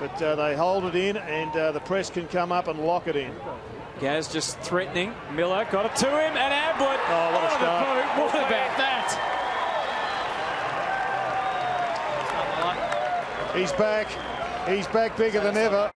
But uh, they hold it in, and uh, the press can come up and lock it in. Gaz just threatening. Miller got it to him, and Ablett. Oh, what a start. boot. What about that? He's back. He's back bigger than ever.